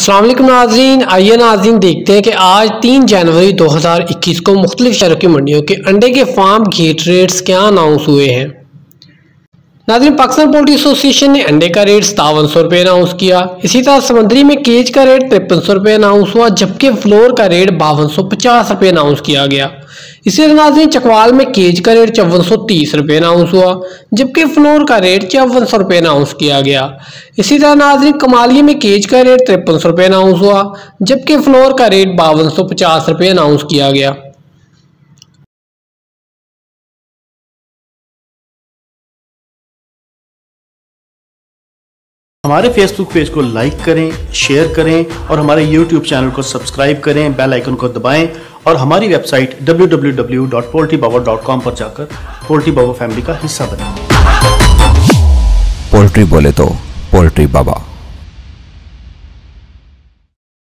असलम नाजीन आइए नाजीन देखते हैं कि आज तीन जनवरी 2021 को मुख्तलिफ़ शहरों की मंडियों के अंडे के फार्म गेट रेट्स क्या अनाउंस हुए हैं? नाजीन पाकिस्तान पोल्ट्री एसोसिएशन ने अंडे का रेट सतावन सौ रुपये अनाउंस किया। इसी तरह समुद्री में केज का रेट तिरपन सौ रुपये अनाउंस हुआ, जबकि फ्लोर का रेट बावन सौ पचास रुपये अनाउंस किया गया। इसी तरह नाजरीन चकवाल में केज का रेट चौवन सौ तीस रुपये अनाउंस हुआ, जबकि फ्लोर का रेट चौवन सौ रुपये अनाउंस किया गया। इसी तरह नाजरीन कमालिया में केज का रेट तिरपन सौ रुपये अनाउंस हुआ, जबकि फ्लोर का रेट बावन सौ पचास रुपये अनाउंस किया गया। हमारे फेसबुक पेज को लाइक करें शेयर करें और हमारे यूट्यूब चैनल को सब्सक्राइब करें बेल आइकन को दबाएँ और हमारी वेबसाइट www.poultrybawa.com पर जाकर पोल्ट्री बाबा फैमिली का हिस्सा बनें। पोल्ट्री बोले तो पोल्ट्री बाबा